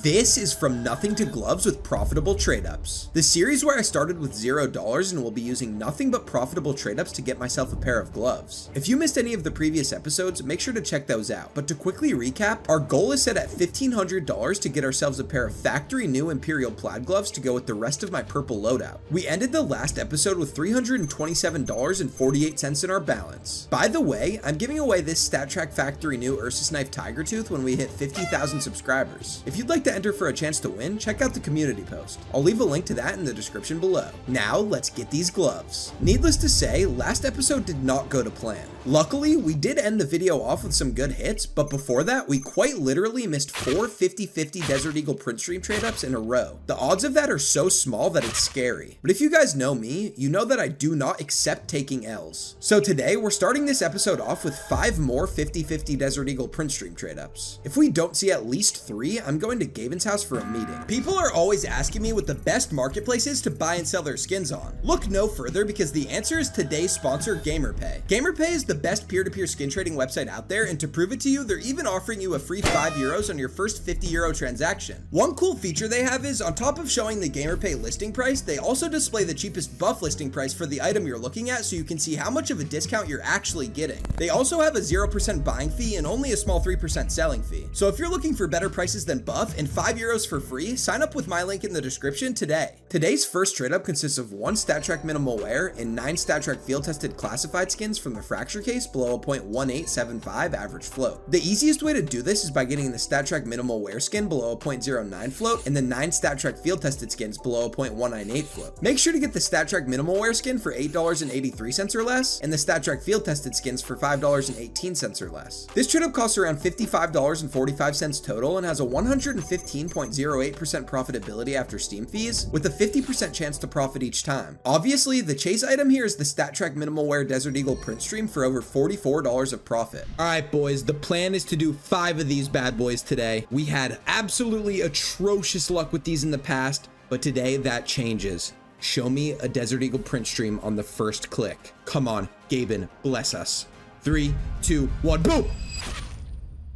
This is From Nothing to Gloves with Profitable Trade Ups, the series where I started with $0 and will be using nothing but profitable trade ups to get myself a pair of gloves. If you missed any of the previous episodes, make sure to check those out. But to quickly recap, our goal is set at $1,500 to get ourselves a pair of factory new Imperial plaid gloves to go with the rest of my purple loadout. We ended the last episode with $327.48 in our balance. By the way, I'm giving away this StatTrak Factory new Ursus Knife Tiger Tooth when we hit 50,000 subscribers. If you'd like to enter for a chance to win, check out the community post. I'll leave a link to that in the description below. Now, let's get these gloves. Needless to say, last episode did not go to plan. Luckily, we did end the video off with some good hits, but before that, we quite literally missed four 50-50 Desert Eagle print stream trade-ups in a row. The odds of that are so small that it's scary. But if you guys know me, you know that I do not accept taking L's. So today, we're starting this episode off with five more 50-50 Desert Eagle print stream trade-ups. If we don't see at least three, I'm going to Gaben's house for a meeting. People are always asking me what the best marketplace is to buy and sell their skins on. Look no further because the answer is today's sponsor, GamerPay. GamerPay is the best peer-to-peer skin trading website out there, and to prove it to you, they're even offering you a free 5 euros on your first 50 euro transaction. One cool feature they have is, on top of showing the GamerPay listing price, they also display the cheapest buff listing price for the item you're looking at so you can see how much of a discount you're actually getting. They also have a 0% buying fee and only a small 3% selling fee. So if you're looking for better prices than buff and 5 euros for free, sign up with my link in the description today. Today's first trade up consists of one Stat StatTrak minimal wear and nine Stat StatTrak field tested classified skins from the fracture case below a 0.1875 average float. The easiest way to do this is by getting the Stat StatTrak minimal wear skin below a 0.09 float and the nine Stat StatTrak field tested skins below a 0.198 float. Make sure to get the Stat StatTrak minimal wear skin for $8.83 or less and the Stat StatTrak field tested skins for $5.18 or less. This trade up costs around $55.45 total and has a 115.08% profitability after Steam fees with a 50% chance to profit each time. Obviously, the chase item here is the StatTrak minimal wear Desert Eagle print stream for over $44 of profit. All right, boys, the plan is to do five of these bad boys today. We had absolutely atrocious luck with these in the past, but today that changes. Show me a Desert Eagle print stream on the first click. Come on, Gaben, bless us. Three, two, one, boom!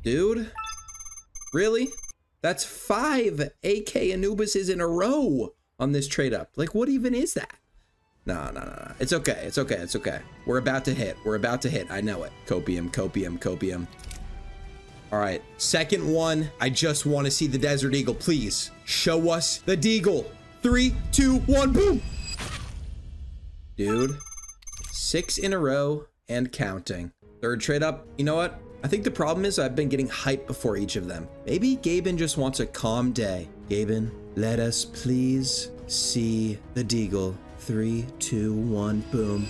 Dude, really? That's five AK Anubises in a row on this trade up. Like, what even is that? No, no, no, no. It's okay. It's okay. It's okay. We're about to hit. We're about to hit. I know it. Copium, copium, copium. All right. Second one. I just want to see the Desert Eagle. Please show us the Deagle. Three, two, one, boom. Dude, six in a row and counting. Third trade up. You know what? I think the problem is I've been getting hyped before each of them. Maybe Gaben just wants a calm day. Gaben, let us please see the Deagle. Three, two, one, boom.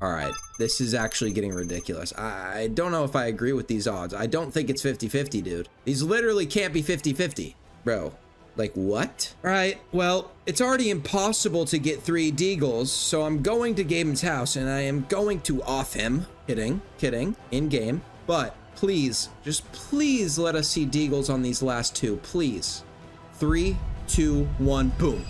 All right, this is actually getting ridiculous. I don't know if I agree with these odds. I don't think it's 50-50, dude. These literally can't be 50-50. Bro, like what? All right, well, it's already impossible to get three Deagles, so I'm going to Gaben's house and I am going to off him. Kidding, kidding, in game. But please, just please let us see Deagles on these last two, please. Three, two, one, boom.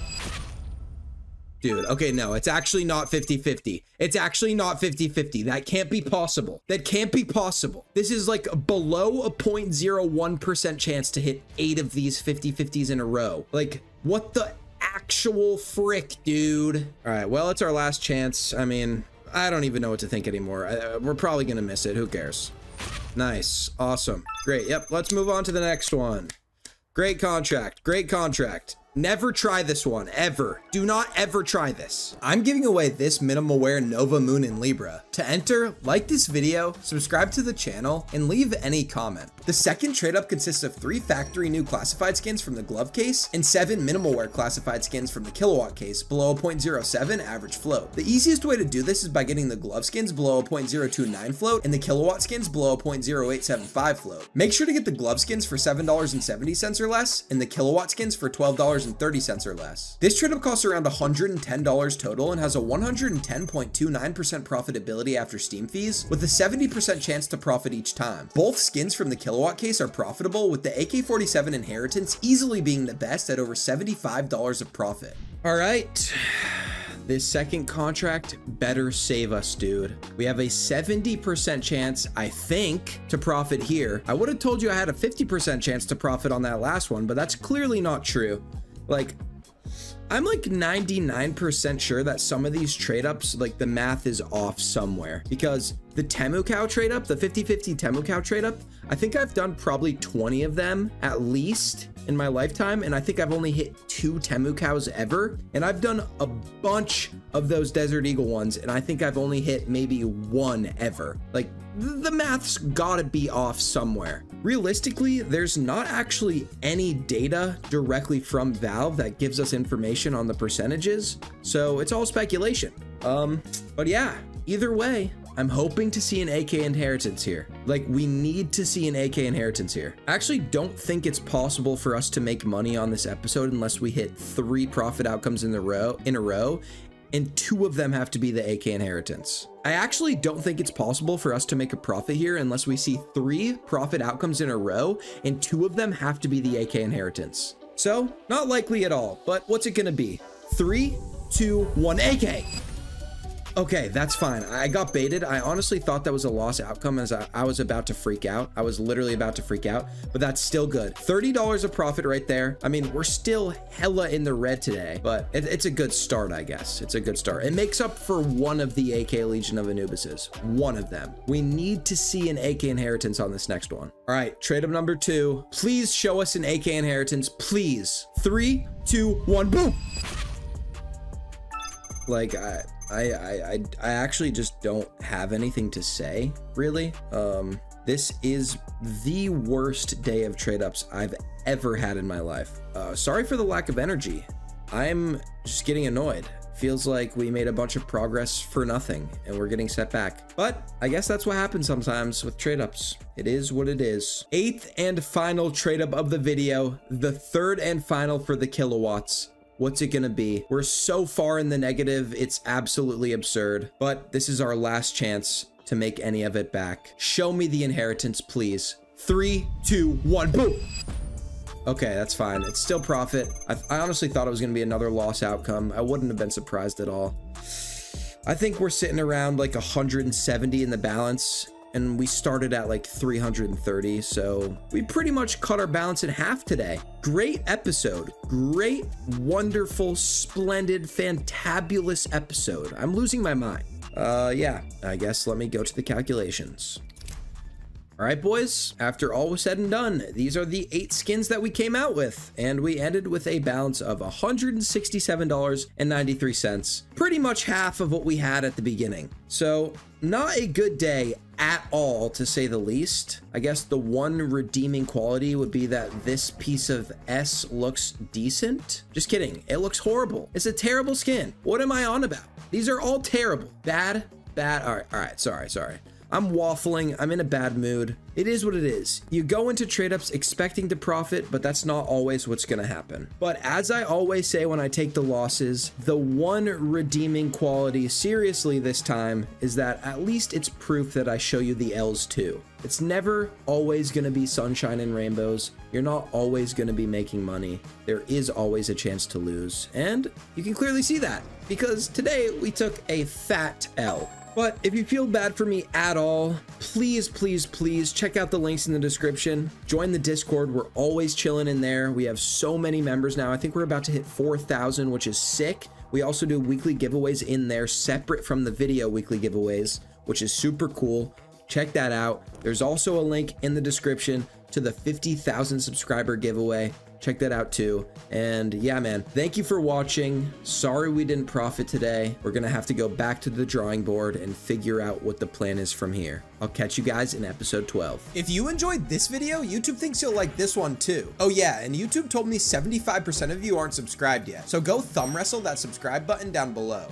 Dude, okay, no, it's actually not 50-50. It's actually not 50-50. That can't be possible. That can't be possible. This is like below a 0.01% chance to hit eight of these 50-50s in a row. Like, what the actual frick, dude? All right, well, it's our last chance. I mean, I don't even know what to think anymore. Uh, we're probably gonna miss it. Who cares? Nice. Awesome. Great. Yep, let's move on to the next one. Great contract. Great contract. Never try this one, ever. Do not ever try this. I'm giving away this minimal wear Nova Moon in Libra. To enter, like this video, subscribe to the channel, and leave any comment. The second trade up consists of three factory new classified skins from the glove case and seven minimal wear classified skins from the kilowatt case below a 0.07 average float. The easiest way to do this is by getting the glove skins below a 0.029 float and the kilowatt skins below a 0.0875 float. Make sure to get the glove skins for $7.70 or less and the kilowatt skins for $12 $2.30 or less. This trade up costs around $110 total and has a 110.29% profitability after Steam fees, with a 70% chance to profit each time. Both skins from the Kilowatt case are profitable, with the AK-47 Inheritance easily being the best at over $75 of profit. All right, this second contract better save us, dude. We have a 70% chance, I think, to profit here. I would have told you I had a 50% chance to profit on that last one, but that's clearly not true. Like, I'm like 99% sure that some of these trade ups, like the math is off somewhere because the Temu Cow trade up, the 50-50 Temu Cow trade up, I think I've done probably 20 of them at least in my lifetime. And I think I've only hit two Temu Cows ever. And I've done a bunch of those Desert Eagle ones. And I think I've only hit maybe one ever. Like the math's gotta be off somewhere. Realistically, there's not actually any data directly from Valve that gives us information on the percentages, so it's all speculation. Um, but yeah, either way, I'm hoping to see an AK inheritance here. Like, we need to see an AK inheritance here. I actually don't think it's possible for us to make money on this episode unless we hit three profit outcomes in the row in a row and two of them have to be the AK inheritance. I actually don't think it's possible for us to make a profit here unless we see three profit outcomes in a row, and two of them have to be the AK inheritance. So, not likely at all, but what's it gonna be? Three, two, one, AK! Okay, that's fine. I got baited. I honestly thought that was a loss outcome as I, I, was about to freak out. I was literally about to freak out, but that's still good. $30 of profit right there. I mean, we're still hella in the red today, but it, it's a good start, I guess. It's a good start. It makes up for one of the AK Legion of Anubises. One of them. We need to see an AK inheritance on this next one. All right, trade up number two. Please show us an AK inheritance, please. Three, two, one, boom. Like, I... I, I, I actually just don't have anything to say, really. Um, this is the worst day of trade ups I've ever had in my life. Uh, sorry for the lack of energy. I'm just getting annoyed. Feels like we made a bunch of progress for nothing and we're getting set back. But I guess that's what happens sometimes with trade ups. It is what it is. Eighth and final trade up of the video, the third and final for the kilowatts. What's it gonna be? We're so far in the negative, it's absolutely absurd. But this is our last chance to make any of it back. Show me the inheritance, please. Three, two, one, boom! Okay, that's fine. It's still profit. I, I honestly thought it was gonna be another loss outcome. I wouldn't have been surprised at all. I think we're sitting around like 170 in the balance and we started at like 330 so we pretty much cut our balance in half today. Great episode. Great wonderful splendid fantabulous episode. I'm losing my mind. Uh yeah i guess let me go to the calculations all right, boys, after all was said and done, these are the eight skins that we came out with, and we ended with a balance of $167.93, pretty much half of what we had at the beginning. So, not a good day at all, to say the least. I guess the one redeeming quality would be that this piece of S looks decent. Just kidding, it looks horrible. It's a terrible skin. What am I on about? These are all terrible. Bad, bad. All right, all right, sorry, sorry. I'm waffling. I'm in a bad mood. It is what it is. You go into trade ups expecting to profit, but that's not always what's going to happen. But as I always say when I take the losses, the one redeeming quality, seriously this time, is that at least it's proof that I show you the L's too. It's never always going to be sunshine and rainbows. You're not always going to be making money. There is always a chance to lose. And you can clearly see that because today we took a fat L. But if you feel bad for me at all, please, please, please check out the links in the description. Join the Discord. We're always chilling in there. We have so many members now. I think we're about to hit 4,000, which is sick. We also do weekly giveaways in there separate from the video weekly giveaways, which is super cool. Check that out. There's also a link in the description to the 50,000 subscriber giveaway check that out too. And yeah, man, thank you for watching. Sorry we didn't profit today. We're gonna have to go back to the drawing board and figure out what the plan is from here. I'll catch you guys in episode 12. If you enjoyed this video, YouTube thinks you'll like this one too. Oh yeah, and YouTube told me 75% of you aren't subscribed yet. So go thumb wrestle that subscribe button down below.